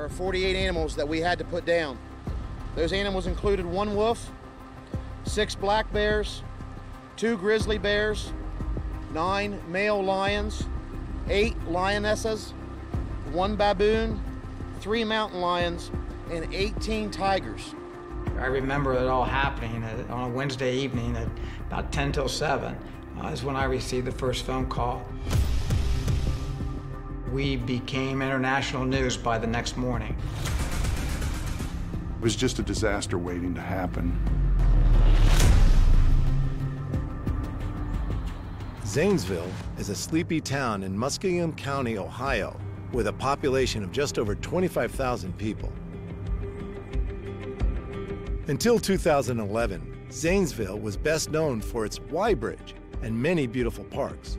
there are 48 animals that we had to put down. Those animals included one wolf, six black bears, two grizzly bears, nine male lions, eight lionesses, one baboon, three mountain lions, and 18 tigers. I remember it all happening on a Wednesday evening at about 10 till 7 uh, is when I received the first phone call. We became international news by the next morning. It was just a disaster waiting to happen. Zanesville is a sleepy town in Muskingum County, Ohio, with a population of just over 25,000 people. Until 2011, Zanesville was best known for its Y Bridge and many beautiful parks.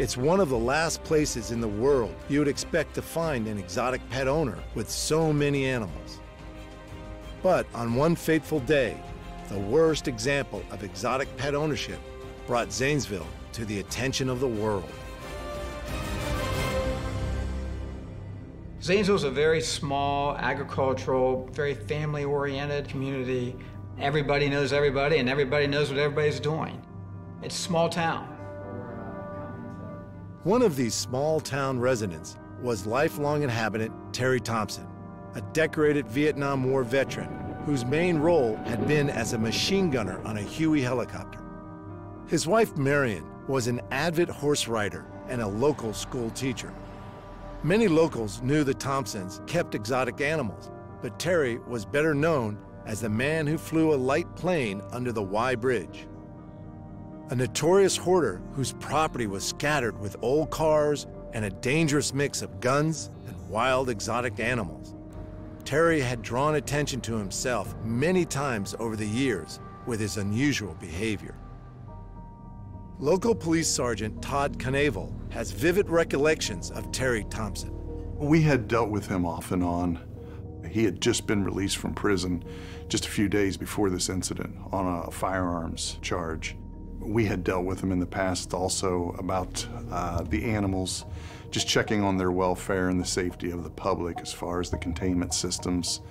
It's one of the last places in the world you would expect to find an exotic pet owner with so many animals. But on one fateful day, the worst example of exotic pet ownership brought Zanesville to the attention of the world. Zanesville is a very small, agricultural, very family-oriented community. Everybody knows everybody, and everybody knows what everybody's doing. It's a small town. One of these small town residents was lifelong inhabitant Terry Thompson, a decorated Vietnam War veteran whose main role had been as a machine gunner on a Huey helicopter. His wife Marian was an avid horse rider and a local school teacher. Many locals knew the Thompsons kept exotic animals, but Terry was better known as the man who flew a light plane under the Y Bridge. A notorious hoarder whose property was scattered with old cars and a dangerous mix of guns and wild exotic animals. Terry had drawn attention to himself many times over the years with his unusual behavior. Local police sergeant Todd Knavel has vivid recollections of Terry Thompson. We had dealt with him off and on. He had just been released from prison just a few days before this incident on a firearms charge. We had dealt with him in the past also about uh, the animals, just checking on their welfare and the safety of the public as far as the containment systems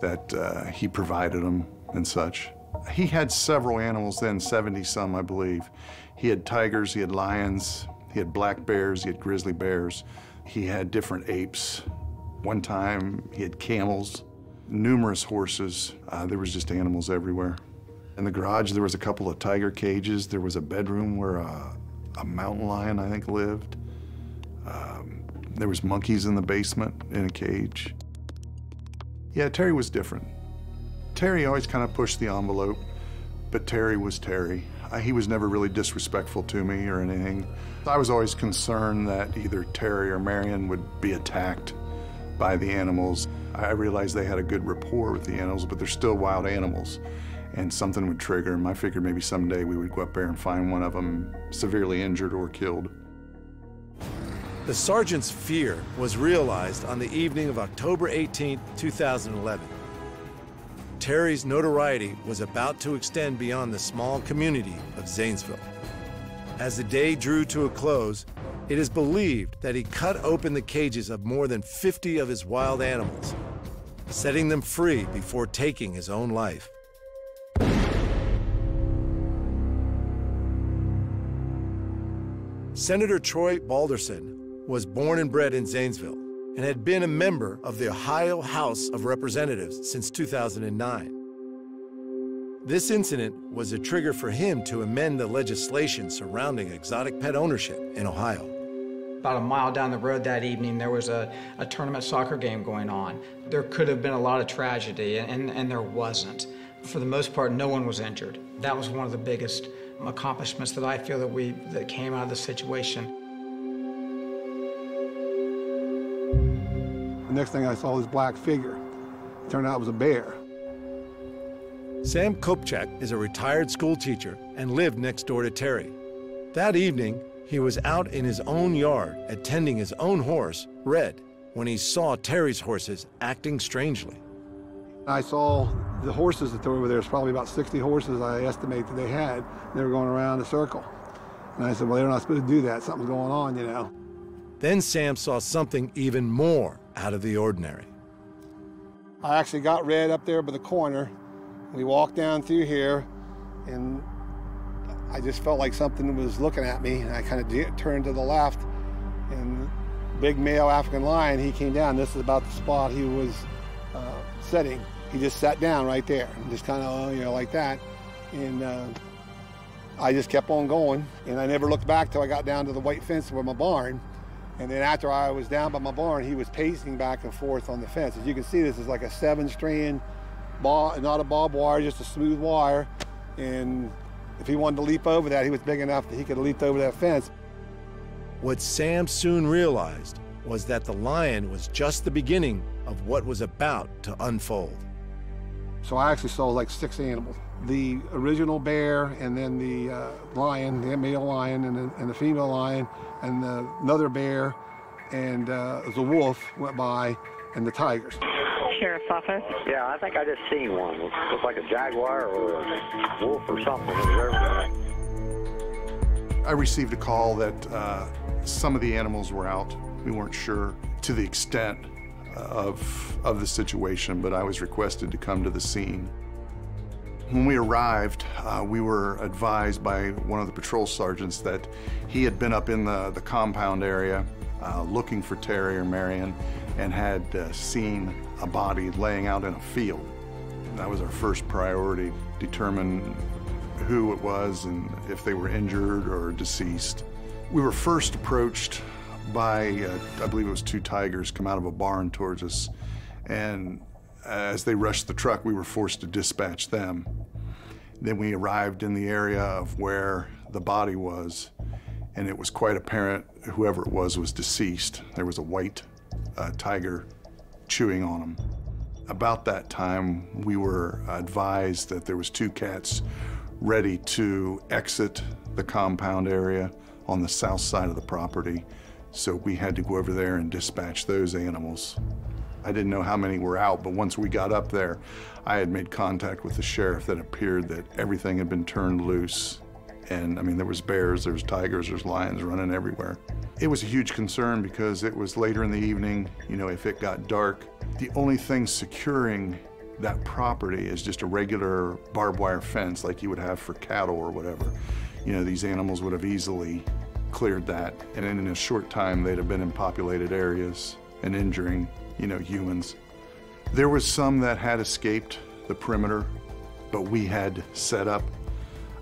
that uh, he provided them and such. He had several animals then, 70 some, I believe. He had tigers, he had lions, he had black bears, he had grizzly bears. He had different apes. One time he had camels, numerous horses. Uh, there was just animals everywhere. In the garage there was a couple of tiger cages. There was a bedroom where a, a mountain lion, I think, lived. Um, there was monkeys in the basement in a cage. Yeah, Terry was different. Terry always kind of pushed the envelope, but Terry was Terry. Uh, he was never really disrespectful to me or anything. I was always concerned that either Terry or Marian would be attacked by the animals. I realized they had a good rapport with the animals, but they're still wild animals. And something would trigger them. I figured maybe someday we would go up there and find one of them severely injured or killed. The sergeant's fear was realized on the evening of October 18, 2011. Terry's notoriety was about to extend beyond the small community of Zanesville. As the day drew to a close, it is believed that he cut open the cages of more than 50 of his wild animals, setting them free before taking his own life. Senator Troy Balderson was born and bred in Zanesville and had been a member of the Ohio House of Representatives since 2009. This incident was a trigger for him to amend the legislation surrounding exotic pet ownership in Ohio. About a mile down the road that evening, there was a, a tournament soccer game going on. There could have been a lot of tragedy, and, and there wasn't. For the most part, no one was injured. That was one of the biggest accomplishments that I feel that we that came out of the situation. The next thing I saw was black figure. It turned out it was a bear. Sam Kopchak is a retired school teacher and lived next door to Terry. That evening, he was out in his own yard attending his own horse, Red, when he saw Terry's horses acting strangely. I saw the horses that were over there. There's probably about 60 horses I estimate that they had. They were going around a circle. And I said, well, they're not supposed to do that. Something's going on, you know. Then Sam saw something even more out of the ordinary. I actually got red up there by the corner. We walked down through here, and I just felt like something was looking at me. And I kind of turned to the left, and big male African lion, he came down. This is about the spot he was uh, sitting. He just sat down right there, just kind of, you know, like that. And uh, I just kept on going, and I never looked back till I got down to the white fence with my barn. And then after I was down by my barn, he was pacing back and forth on the fence. As you can see, this is like a seven strand, ball, not a barbed wire, just a smooth wire. And if he wanted to leap over that, he was big enough that he could leap over that fence. What Sam soon realized was that the lion was just the beginning of what was about to unfold. So I actually saw like six animals. The original bear, and then the uh, lion, the male lion, and the, and the female lion, and the, another bear, and uh, the wolf went by, and the tigers. Sheriff's office. Yeah, I think I just seen one. It looked like a jaguar or a wolf or something. I received a call that uh, some of the animals were out. We weren't sure to the extent of, of the situation, but I was requested to come to the scene. When we arrived, uh, we were advised by one of the patrol sergeants that he had been up in the, the compound area uh, looking for Terry or Marian and had uh, seen a body laying out in a field. That was our first priority, determine who it was and if they were injured or deceased. We were first approached by, uh, I believe it was two tigers, come out of a barn towards us. And as they rushed the truck, we were forced to dispatch them. Then we arrived in the area of where the body was, and it was quite apparent whoever it was was deceased. There was a white uh, tiger chewing on him. About that time, we were advised that there was two cats ready to exit the compound area on the south side of the property. So we had to go over there and dispatch those animals. I didn't know how many were out, but once we got up there, I had made contact with the sheriff that appeared that everything had been turned loose. And I mean, there was bears, there was tigers, there's lions running everywhere. It was a huge concern because it was later in the evening, you know, if it got dark, the only thing securing that property is just a regular barbed wire fence like you would have for cattle or whatever. You know, these animals would have easily cleared that, and in a short time they'd have been in populated areas and injuring, you know, humans. There was some that had escaped the perimeter, but we had set up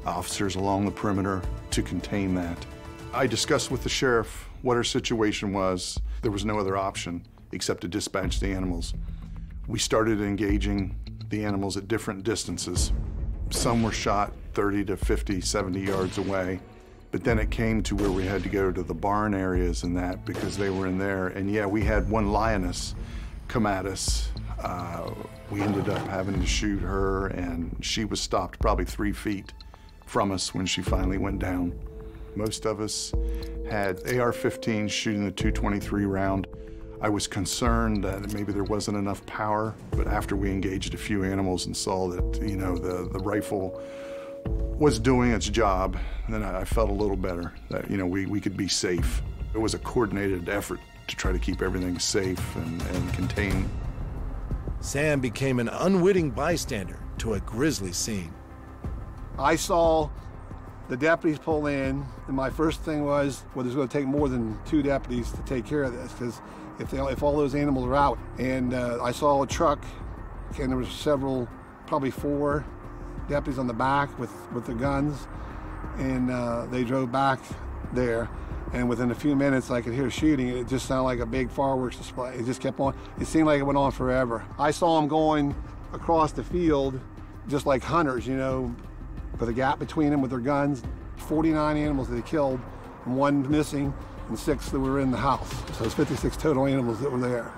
officers along the perimeter to contain that. I discussed with the sheriff what our situation was. There was no other option except to dispatch the animals. We started engaging the animals at different distances. Some were shot 30 to 50, 70 yards away. But then it came to where we had to go to the barn areas and that because they were in there. And yeah, we had one lioness come at us. Uh, we ended up having to shoot her, and she was stopped probably three feet from us when she finally went down. Most of us had AR 15 shooting the 223 round. I was concerned that maybe there wasn't enough power, but after we engaged a few animals and saw that, you know, the, the rifle was doing its job, then I felt a little better that, you know, we, we could be safe. It was a coordinated effort to try to keep everything safe and, and contained. Sam became an unwitting bystander to a grisly scene. I saw the deputies pull in, and my first thing was, well, there's going to take more than two deputies to take care of this because if they, if all those animals are out, and uh, I saw a truck, and there was several, probably four deputies on the back with with the guns, and uh, they drove back there. And within a few minutes, I could hear shooting. It just sounded like a big fireworks display. It just kept on. It seemed like it went on forever. I saw them going across the field, just like hunters, you know, with a gap between them with their guns. 49 animals that they killed, and one missing, and six that were in the house. So it's 56 total animals that were there.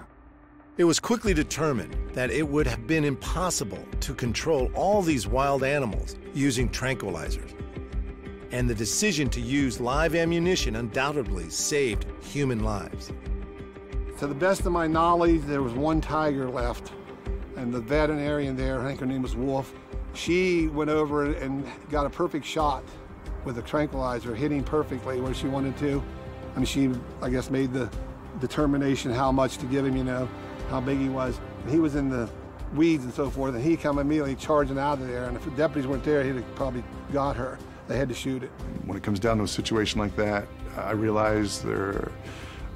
It was quickly determined that it would have been impossible to control all these wild animals using tranquilizers. And the decision to use live ammunition undoubtedly saved human lives. To the best of my knowledge, there was one tiger left, and the veterinarian there, I think her name was Wolfe, she went over and got a perfect shot with a tranquilizer, hitting perfectly where she wanted to. I mean, she, I guess, made the determination how much to give him, you know, how big he was. And he was in the weeds and so forth, and he come immediately charging out of there. And if the deputies weren't there, he'd have probably got her. They had to shoot it. When it comes down to a situation like that, I realize there,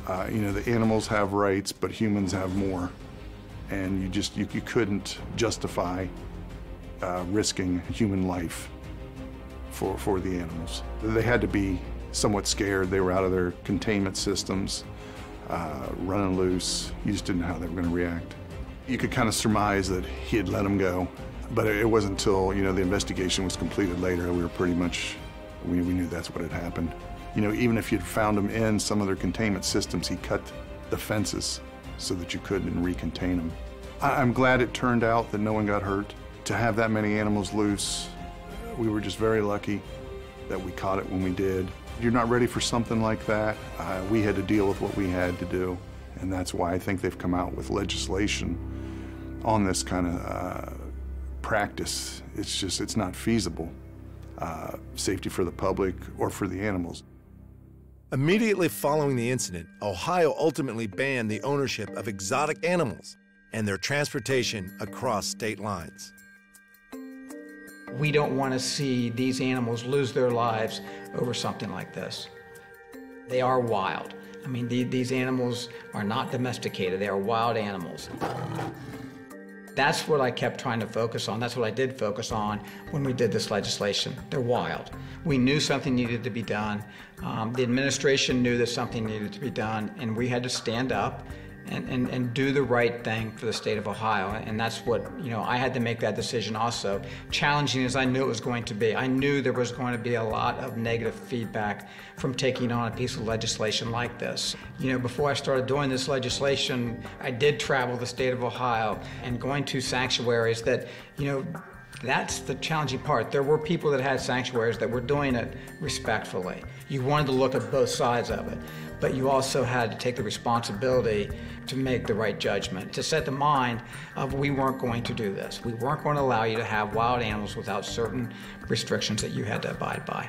uh, you know, the animals have rights, but humans have more. And you just, you, you couldn't justify uh, risking human life for, for the animals. They had to be somewhat scared. They were out of their containment systems, uh, running loose. You just didn't know how they were going to react. You could kind of surmise that he had let them go, but it wasn't until you know the investigation was completed later we were pretty much we, we knew that's what had happened. You know, even if you'd found them in some of their containment systems, he cut the fences so that you couldn't recontain them. I'm glad it turned out that no one got hurt. To have that many animals loose, we were just very lucky that we caught it when we did. You're not ready for something like that. Uh, we had to deal with what we had to do, and that's why I think they've come out with legislation on this kind of uh, practice. It's just, it's not feasible. Uh, safety for the public or for the animals. Immediately following the incident, Ohio ultimately banned the ownership of exotic animals and their transportation across state lines. We don't want to see these animals lose their lives over something like this. They are wild. I mean, the, these animals are not domesticated, they are wild animals. That's what I kept trying to focus on. That's what I did focus on when we did this legislation. They're wild. We knew something needed to be done. Um, the administration knew that something needed to be done, and we had to stand up and, and, and do the right thing for the state of Ohio. And that's what, you know, I had to make that decision also. Challenging as I knew it was going to be. I knew there was going to be a lot of negative feedback from taking on a piece of legislation like this. You know, before I started doing this legislation, I did travel the state of Ohio and going to sanctuaries that, you know, that's the challenging part. There were people that had sanctuaries that were doing it respectfully. You wanted to look at both sides of it, but you also had to take the responsibility to make the right judgment, to set the mind of we weren't going to do this. We weren't going to allow you to have wild animals without certain restrictions that you had to abide by.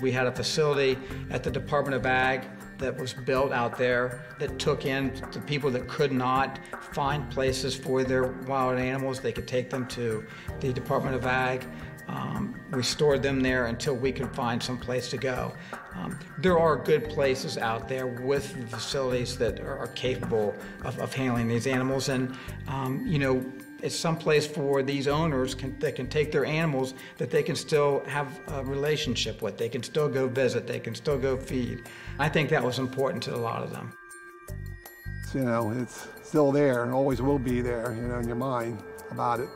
We had a facility at the Department of Ag that was built out there that took in the people that could not find places for their wild animals. They could take them to the Department of Ag. Um, we stored them there until we could find some place to go. Um, there are good places out there with facilities that are, capable of, of, handling these animals, and um, you know, it's someplace for these owners can, that can take their animals that they can still have a relationship with. They can still go visit. They can still go feed. I think that was important to a lot of them. You know, it's still there and always will be there. You know, in your mind about it.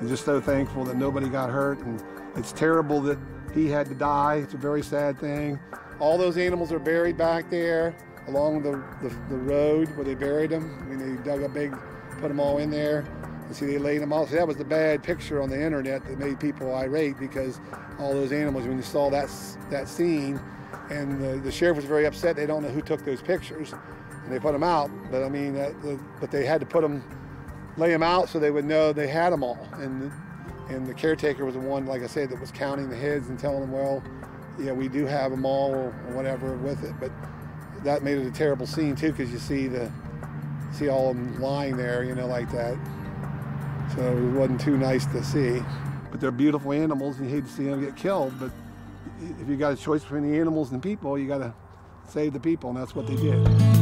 I'm just so thankful that nobody got hurt, and it's terrible that he had to die. It's a very sad thing. All those animals are buried back there along the, the, the road where they buried them. I mean, they dug a big, put them all in there. You see, they laid them all. So that was the bad picture on the internet that made people irate because all those animals, when you saw that, that scene, and the, the sheriff was very upset, they don't know who took those pictures, and they put them out. But I mean, that, the, but they had to put them, lay them out so they would know they had them all. And, and the caretaker was the one, like I said, that was counting the heads and telling them, well, yeah, we do have them all or whatever with it. But that made it a terrible scene too, because you see the see all of them lying there, you know, like that. So it wasn't too nice to see. But they're beautiful animals, and you hate to see them get killed. But if you got a choice between the animals and people, you got to save the people, and that's what they did.